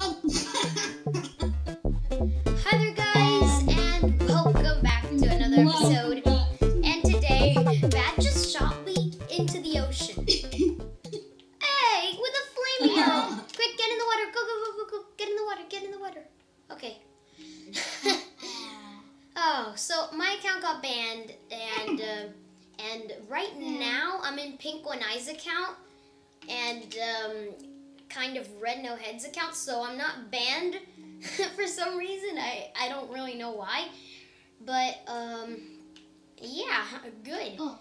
Oh. know why, but um, yeah, good. Oh.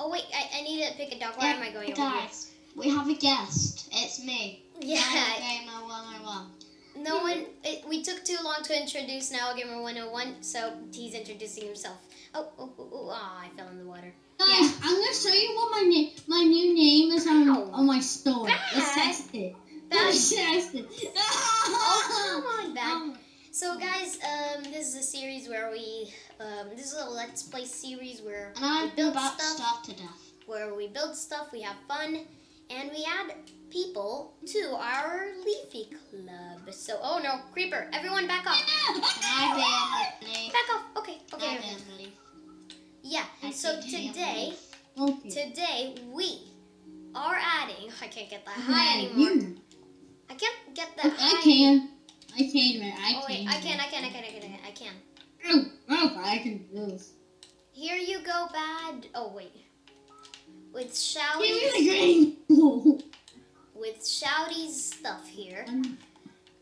Oh wait, I, I need to pick a dog. Why am I going? Guys, we have a guest. It's me. Yeah, Gamer 101. no one. It, we took too long to introduce Now Gamer 101, so he's introducing himself. Oh, oh, oh, oh, ah, I fell in the water. Guys, I'm gonna show you what my name, my new name is on, on my store. Let's Bad. test it. Bad. Let's test it. Oh, come on, Bad. Um, So guys, um, this is a series where we, um, this is a Let's Play series where And we build stuff, to death. where we build stuff, we have fun, and we add people to our Leafy Club. So, oh no, Creeper, everyone back off. Back off. Okay, okay. Okay. Yeah. So today, today we are adding. I can't get that high anymore. I can't get that high. I can. I can, man. I Oh can. wait, I can, I can, I can, I can, I can. Oh, oh, I can do this. Here you go, bad. Oh wait. With Give me the green. with Shouty's stuff here. Um,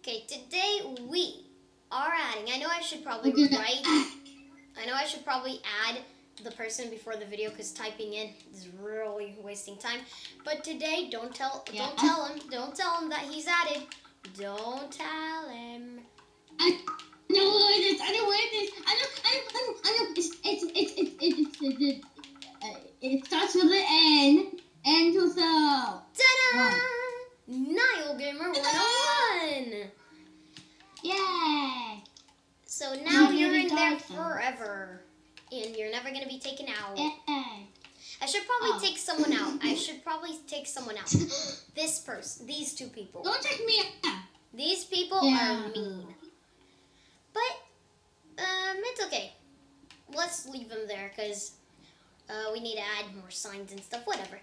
Okay, today we are adding. I know I should probably write. I know I should probably add the person before the video because typing in is really wasting time. But today, don't tell, Yeah. don't tell him, don't tell him that he's added. Don't tell him. People Yeah. are mean. But um, it's okay. Let's leave them there because uh, we need to add more signs and stuff. Whatever.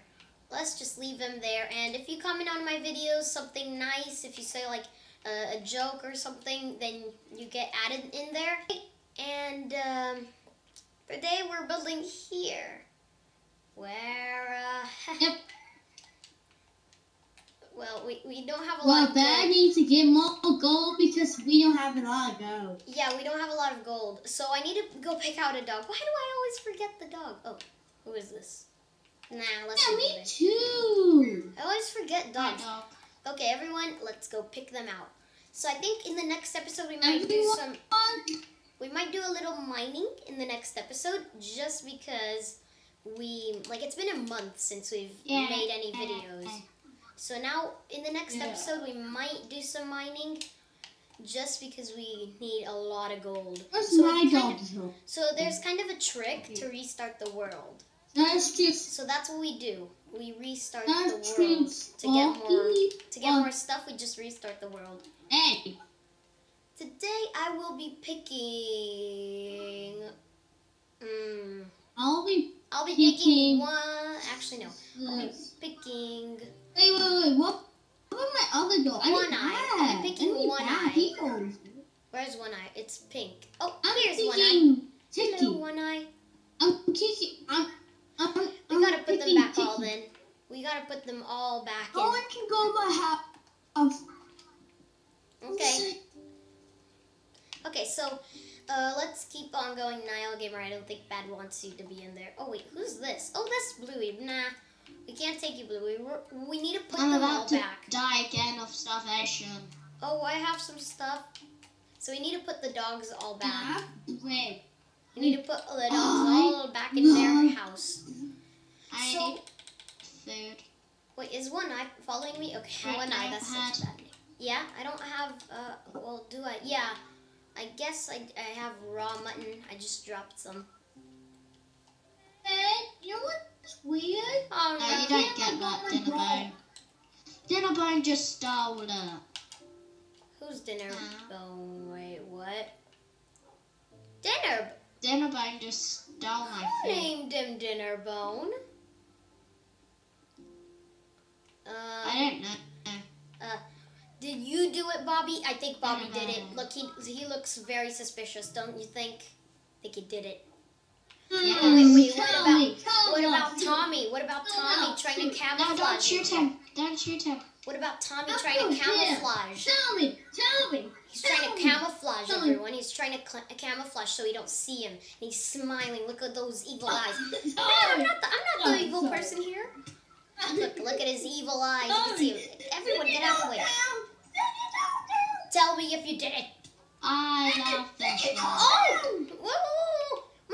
Let's just leave them there. And if you comment on my videos something nice, if you say like uh, a joke or something, then you get added in there. And um, today we're building here, where uh, Yep. Well we, we don't have a lot Well, of that gold. needs to get more gold because we don't have a lot of gold. Yeah, we don't have a lot of gold, so I need to go pick out a dog. Why do I always forget the dog? Oh, who is this? Nah, let's Yeah, me it. too. I always forget dogs. dog. Okay, everyone, let's go pick them out. So I think in the next episode we might do some. We might do a little mining in the next episode, just because we like it's been a month since we've Yeah, made any yeah, videos. So now in the next Yeah. episode we might do some mining, just because we need a lot of gold. Where's So my dog? of- So there's kind of a trick to restart the world. That's just. So that's what we do. We restart That's the world to get more to get more stuff. We just restart the world. Hey. Today I will be picking. Mm, I'll be. I'll be picking Picking- one. Actually, no. I'll be picking. Wait, wait, wait. What? What about my other dog? I One eye. Bad. picking I one eye. people. Where's one eye? It's pink. Oh, I'm here's one eye. picking Hello, one eye. I'm kicking. I'm. I'm. We I'm gotta put them back all Tiki. then. We gotta put them all back No in. one can go my house. Okay. Okay, so uh, let's keep on going. Nile Gamer, I don't think Bad wants you to be in there. Oh wait, who's this? Oh, that's Bluey. Nah, we can't take you, Bluey. We're, we need to put I'm them all about to back. die again of starvation. Oh, I have some stuff. So we need to put the dogs all back. Wait. We need to put the dogs I all back in their house. I So- need food. Wait, is one eye following me? Okay, one eye. That's such a bad name. Yeah, I don't have. Uh, well, do I? Yeah, I guess I, I have raw mutton. I just dropped some. Hey, you know what's weird? Oh No, no! you don't get that, my Dinnerbone. dog. Dinnerbone just stole it. Who's dinner Uh. bone? Wait, what? Dinner. Dinnerbone just stole my Who food. named him Dinner Bone? I Uh, don't know. Uh, did you do it, Bobby? I think Bobby Dinner did it. Look, he he looks very suspicious, don't you think? I think he did it. Yeah. Oh, wait, wait, what about- me, What about Tommy? What about Tommy trying to No, camouflage? don't shoot everyone? him. Don't shoot him. What about Tommy Oh, trying to camouflage? Tell me, tell me. He's trying to camouflage everyone. He's trying to camouflage so we don't see him. And he's smiling. Look at those evil eyes. Tell Man, I'm not the, I'm not Oh, the evil person here. Look, look at his evil eyes. You can see him. Everyone, get out of the way. Tell me if you did it. I love this. Oh! Whoa!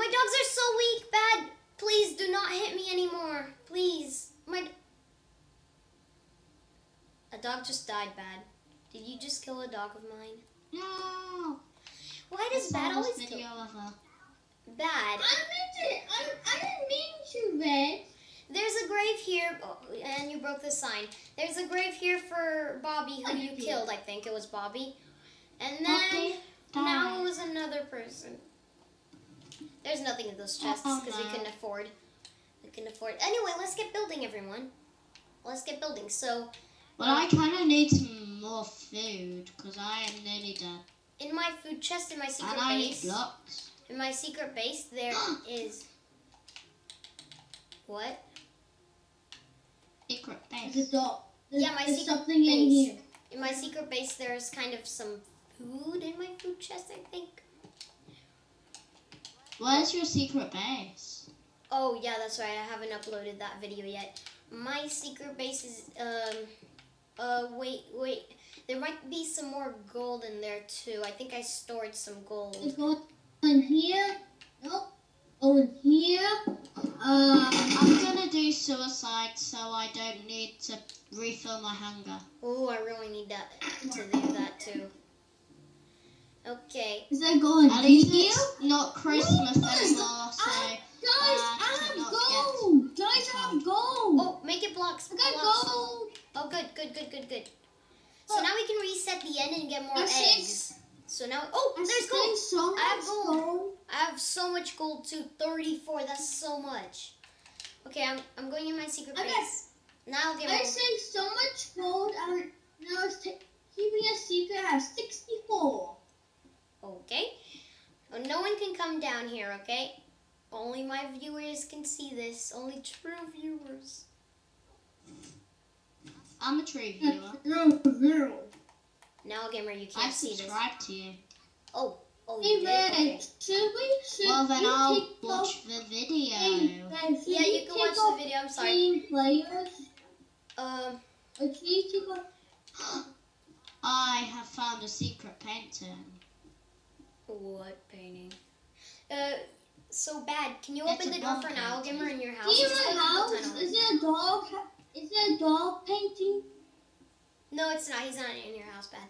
My dogs are so weak. Bad. Please do not hit me anymore. Please. My. A dog just died, Bad. Did you just kill a dog of mine? No. Why does Bad always video kill? Bad. I meant it. I, I didn't mean to, Red. There's a grave here, oh, and you broke the sign. There's a grave here for Bobby, who you killed. I think it was Bobby. And then now it was another person. There's nothing in those chests uh-huh. Oh, because we couldn't afford. We couldn't afford. Anyway, let's get building, everyone. Let's get building. So Well, I um, kind of need some more food because I am nearly done. in my food chest, in my secret And I need base, blocks. in my secret base, there is. What? Secret There's base. a dog. There's, Yeah, my there's secret something in here. In my secret base, there's kind of some food in my food chest, I think. Where's your secret base? Oh yeah, that's right. I haven't uploaded that video yet. My secret base is um uh wait wait. There might be some more gold in there too. I think I stored some gold. It's going in here. Nope. Go in here. Um. I'm gonna do suicide so I don't need to refill my hunger. Oh, I really need that to do that too. Okay. Is that going At least it's not Christmas anymore, so Guys, uh, I have gold. Guys, I have gold. Oh, make it blocks. I got blocks. gold. Oh, good, good, good, good, good. So now we can reset the end and get more it. eggs. So now, oh, I there's gold. so much I have gold. gold. I have so much gold too. 34. That's so much. Okay, I'm, I'm going in my secret I got- Now I'll get I more. saved so much gold. I now it's ta- keeping a secret. I have 64. Okay. No one can come down here, okay? Only my viewers can see this. Only true viewers. I'm a true viewer. Zero, zero. Now, gamer, you can't see this. subscribe to you. Oh, oh, Hey, you did? Okay. should we? Should Well, then we I'll watch the video. Hey, Red, Yeah, we you can watch the video. I'm sorry. Team players. Um, Or should we take off? I have found a secret painting. What painting? Uh, so bad. Can you It's open the door for an now, painting. gamer, in your house? See Just my go house? Is it a dog? Is there a dog painting? No, it's not. He's not in your house, bad.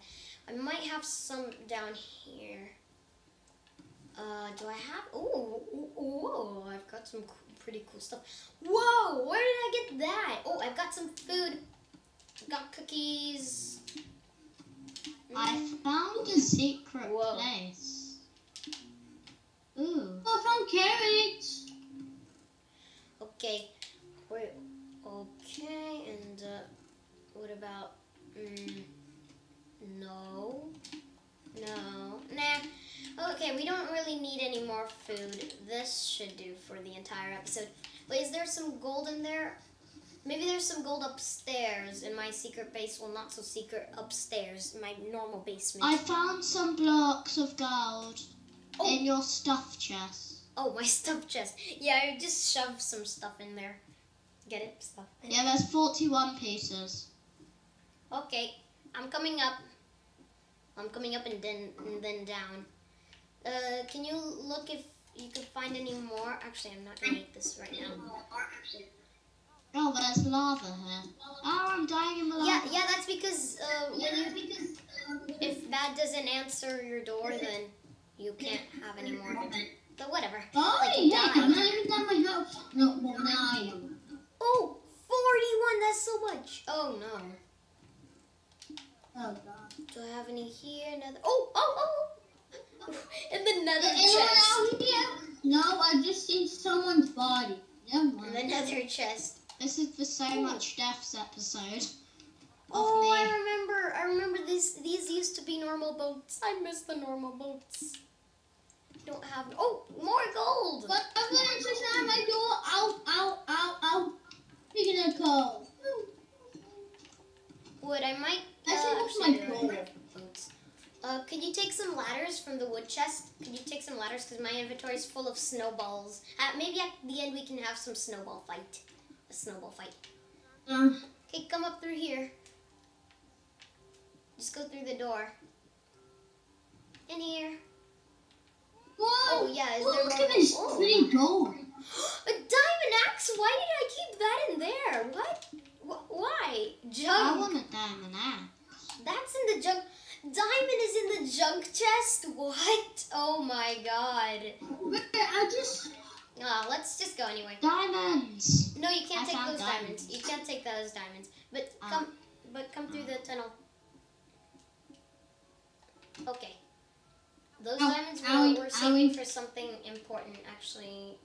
I might have some down here. Uh, do I have? Oh, whoa! I've got some pretty cool stuff. Whoa! Where did I get that? Oh, I've got some food. I've got cookies. I Mm, found a secret Whoa. place. Ooh. Oh, found carrots. Okay. Wait. Okay, and uh, what about? Mm, no. No. Nah. Okay, we don't really need any more food. This should do for the entire episode. But is there some gold in there? Maybe there's some gold upstairs in my secret base. Well, not so secret upstairs, in my normal basement. I found some blocks of gold Oh. in your stuff chest. Oh, my stuff chest. Yeah, I just shoved some stuff in there. Get it? Stuff. Yeah, there's 41 pieces. Okay, I'm coming up. I'm coming up and then and then down. Uh, can you look if you can find any more? Actually, I'm not gonna eat this right now. Oh, but there's lava here. Oh, I'm dying in the lava. Yeah, yeah, that's because uh, when you if that doesn't answer your door, then you can't have any more. But whatever. Oh, Like, yeah. I'm not even done my house. No, well, now I am. Oh, 41, that's so much. Oh no. Oh god. Do I have any here? Another. Oh, oh, oh! In the nether Anyone chest. No, I just see someone's body. Never In the mind. nether chest. This is the so Oh. much deaths episode. Oh, I remember. I remember this. These used to be normal boats. I miss the normal boats. Don't have. Oh, more gold. But I'm gonna push on my door. Ow, ow, ow, ow. Speaking of cold. Wood. I might. Uh, that's actually, my don't gold. boats. Uh, could you take some ladders from the wood chest? Could you take some ladders? Because my inventory is full of snowballs. Uh, maybe at the end we can have some snowball fight. A snowball fight. Uh, Okay, come up through here. Just go through the door. In here. whoa. Oh, yeah, is Look, there look at this? Oh. pretty gold. A diamond axe? Why did I keep that in there? What? Wh- Why? I want a diamond axe. That's in the junk. Diamond is in the junk chest? What? Oh my god. Wait, I just. Ah, let's just go anyway. Diamonds! No, you can't I take those diamonds. diamonds. You can't take those diamonds. But Ah. come, but come through the tunnel. Okay. Those Ow, diamonds were, owie, we're saving owie. for something important, actually.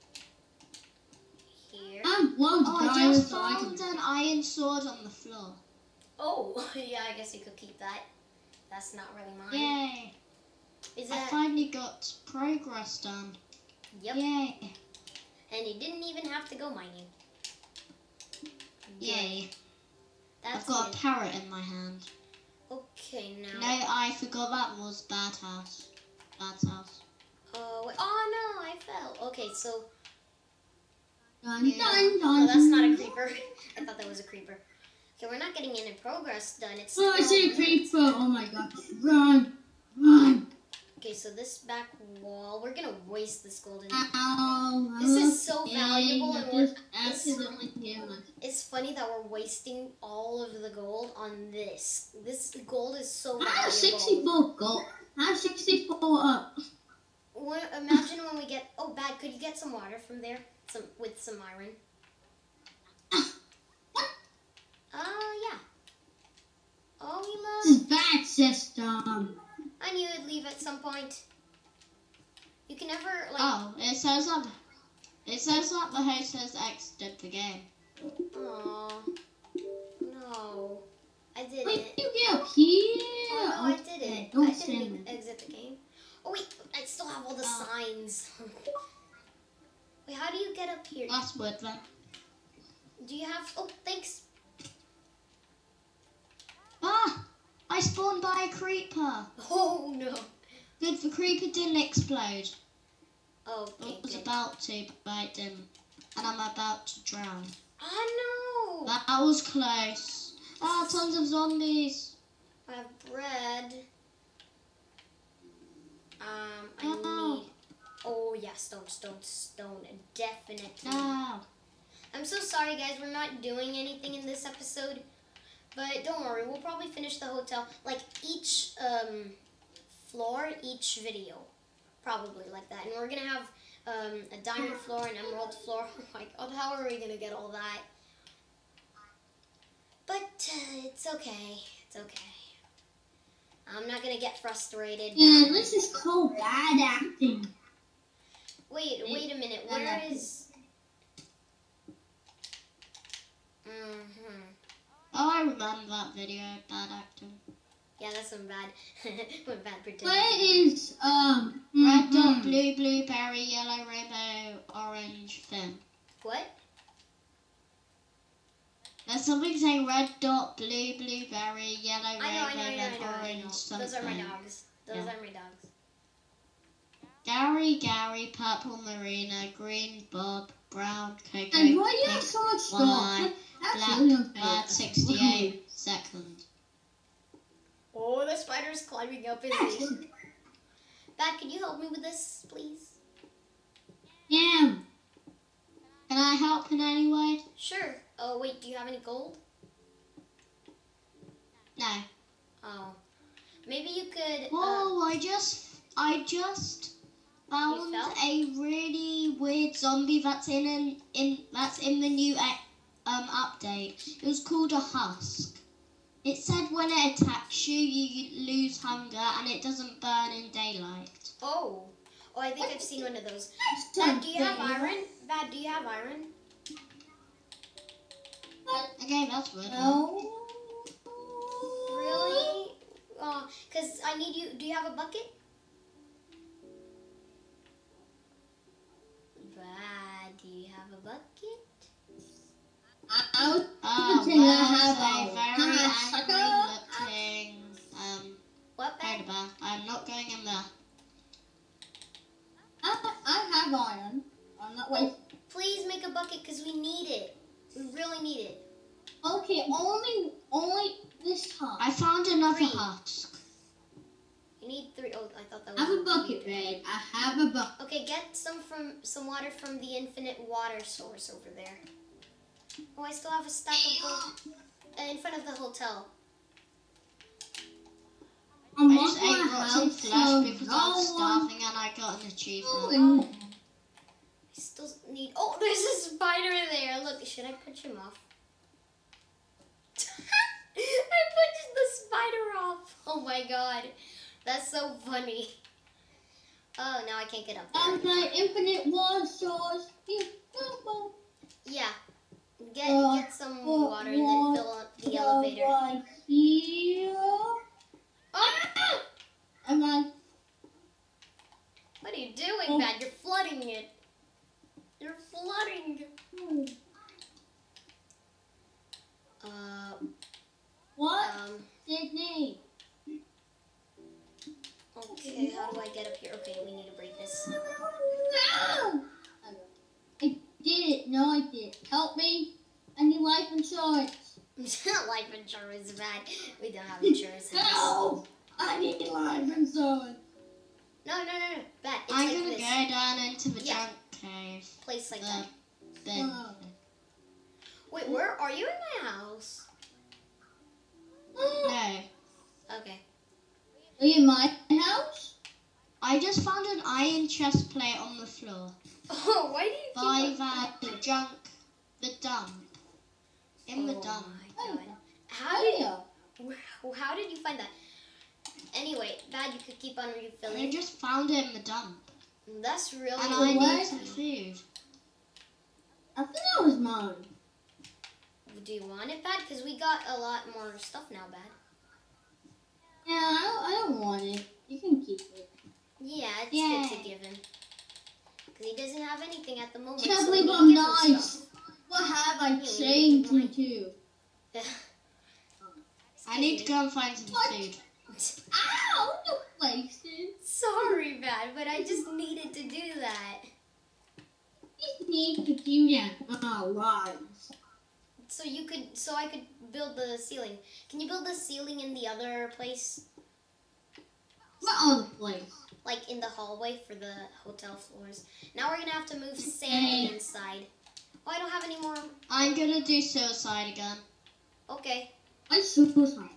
Here. I love Oh, I just found an iron sword on the floor. Oh, yeah, I guess you could keep that. That's not really mine. Yay! Is I finally got progress done. Yep. Yay! And you didn't even have to go mining. Yay! That's I've got good. a parrot in my hand. Okay, now. No, I forgot that was Bad House. Bad House. Uh, wait. Oh no, I fell. Okay, so Dun, Yeah. dun, oh, dun. that's not a creeper. I thought that was a creeper. Okay, we're not getting any progress done. It's Oh, I see a creeper. Oh my god. Run. Run. Okay, so this back wall, we're gonna waste this golden. Ow. This is so valuable, and we're, just accidentally damaged. it's funny that we're wasting all of the gold on this. This gold is so I have valuable. 64 gold. I have 64 up. When, imagine when we get. Oh, bad. Could you get some water from there? Some with some iron. Oh yeah. Oh, we This love. is bad system. I knew it'd leave at some point. You can never like. Oh, it says that. It says that the host has exited the game. Aw. No. I didn't. Wait, you get up here. Oh no, I didn't. Don't I didn't exit the game. Oh wait, I still have all the Oh. signs. wait, how do you get up here? That's wood then. Do you have? Oh, thanks. Ah! I spawned by a creeper. Oh no. Good, the creeper didn't explode. Oh, I okay. was Good. about to, but it didn't. And I'm about to drown. Oh no. That, that was close. Ah, tons of zombies. I have bread. Um, I No. need. Oh yeah, stone, stone, stone, definitely. No. I'm so sorry, guys. We're not doing anything in this episode, but don't worry. We'll probably finish the hotel like each um floor, each video, probably like that. And we're gonna have um, a diamond floor, an emerald floor. Oh my god, how are we gonna get all that? But uh, it's okay. It's okay. I'm not gonna get frustrated. Yeah, this is called bad acting. Wait, wait a minute. Where acting. is? Mhm. Oh, I remember that video. Bad acting. Yeah, that's some bad, what bad pretending. Where is um Red dot, mhm. blue, blueberry, yellow, rainbow, orange, fin. What? There's something saying red dot, blue, blueberry, yellow, red, know, I know, I rainbow, know, I then know, I orange, something. Those are my dogs. Those Yeah. are my dogs. Gary, Gary, purple, Marina, green, Bob, brown, Coco, And why do you have pink, so much Why? stuff? Black, really bird, 68, second. Oh, the spider's climbing up his knee. Bad, can you help me with this, please? Yeah. Can I help in any way? Sure. Oh, wait, do you have any gold? No. Oh. Maybe you could. Uh, Oh, I just, I just found a really weird zombie that's in an, in that's in the new um update. It was called a husk. It said when it attacks you, you lose hunger and it doesn't burn in daylight. Oh. Oh, I think I've seen one of those. Bad, do you have iron? Bad, do you have iron? Okay, that's weird. No. Really? Oh, cause I need you. Do you have a bucket? Bad, do you have a bucket? I'll Oh, pretend I well, have a a very haha, angry sucker. looking um, What, Bad? panda bear. I'm not going in there. I, I have iron. I'm not wait. Please make a bucket, cause we need it. We really need it. Okay, only only this time. I found another Three. husk. You need three. Oh, I thought that was. I was. have a bucket, babe. I have a bucket. Okay, get some from some water from the infinite water source over there. Oh, I still have a stack of gold uh, in front of the hotel. I'm I just ate gonna lots of flesh because I was starving and I got an achievement. one- I still need. Oh, there's a spider in there. Look, should I punch him off? I punched the spider off. Oh my god, that's so funny. Oh, now I can't get up there. I'm the infinite water source. Yeah, get Uh, get some uh, Like The that. Wait, where are you in my house? No. Okay. Are you in my house? I just found an iron chest plate on the floor Oh, why do you by keep that the junk, the dump. In the oh dump. my god. How Oh, did yeah. How did you find that? Anyway, bad. You could keep on refilling. I just found it in the dump. That's really And Oh, I need some food. I think that was mine. Do you want it, bad? Because we got a lot more stuff now, bad. Yeah, I don't, I don't want it. You can keep it. Yeah, it's Yay. good to give him. Because he doesn't have anything at the moment. Can't so believe I'm give nice. What have I Yeah, changed mine. into? I need to go and find some food. Ow! No places. Sorry, bad, but I just needed to do that. You need to do that. Oh, right. So you could, so I could build the ceiling. Can you build the ceiling in the other place, What other place? like in the hallway for the hotel floors? Now we're gonna have to move Sandy inside. Oh, I don't have any more. I'm gonna do suicide again. Okay. I suicide.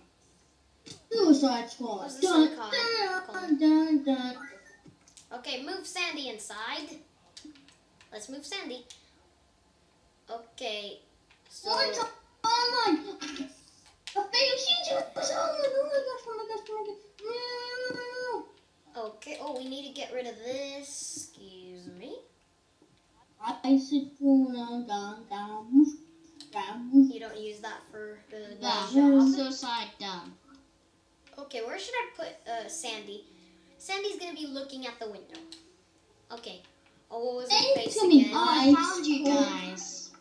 Suicide squad. The Dun, dun, dun, dun. Okay, move Sandy inside. Let's move Sandy. Okay. So Oh my god. Oh my. A fatal shield. Oh. Oh. Okay. Oh, we need to get rid of this. Excuse me. Down, down, down. You don't use that for the, the There. job. Okay, where should I put uh, Sandy? Sandy's gonna be looking at the window. Okay. Oh, what was her face again? Oh, I found you guys.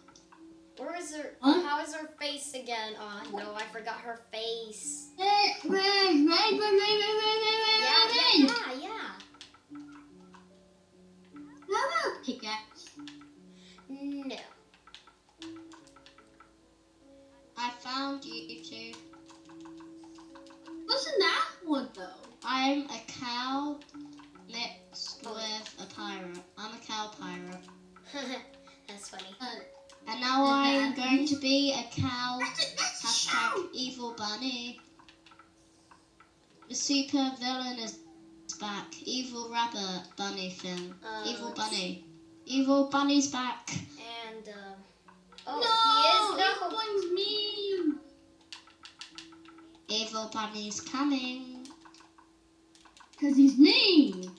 Where is her? Huh? How is her face again? Oh no, I forgot her face. Red, red, red, red, red, red, red, Yeah, red, yeah, yeah, yeah. How about pickaxe? No. I found you. What's in that one though? I'm a cow mixed Oh. with pirate. I'm a cow pirate. That's funny. Uh, And now I'm Uh-huh. going to be a cow. that's a, that's Hashtag shout. evil bunny. The super villain is back. Evil rabbit bunny thing. Uh, evil let's- bunny. Evil bunny's back. And um, oh, he is. no, No. it was me. Evil bunny's coming. Cause he's mean.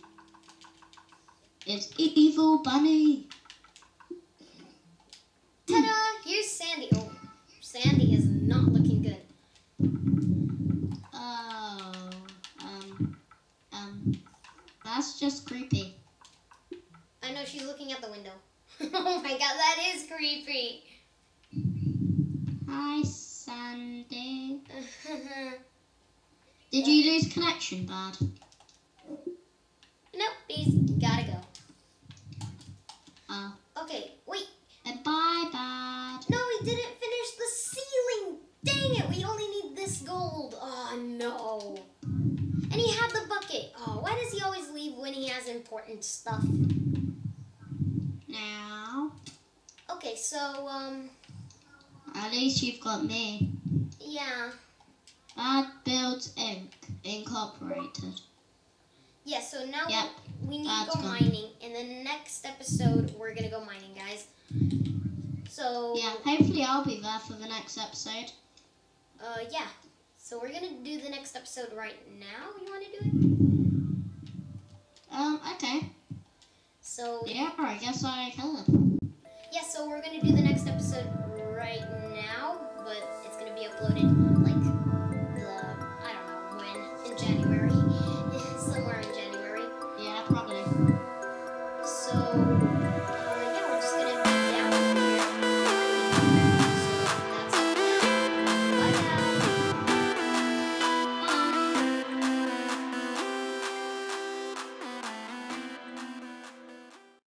It's evil bunny. Ta-da! Here's Sandy. Oh, Sandy is not looking good. Oh, um, um, that's just creepy. I know she's looking at the window. oh my god, that is creepy. Hi, Sandy. Did you lose connection, Bad? nope, he's gotta go. Oh, Okay, wait. and bye, Bad. No, we didn't finish the ceiling. Dang it, we only need this gold. Oh no. And he had the bucket. Oh, why does he always leave when he has important stuff? Now, Okay, so, um, at least you've got me. yeah. Bad Builds Inc. Incorporated. Yeah, so now Yep, we need to that's go gone. mining. In the next episode, we're gonna go mining, guys. So, Yeah, hopefully I'll be there for the next episode. uh, yeah. So we're gonna do the next episode right now. You wanna do it? Um, okay. So, Yeah, I guess I can. Yeah, so we're gonna do the next episode right now, but it's gonna be uploaded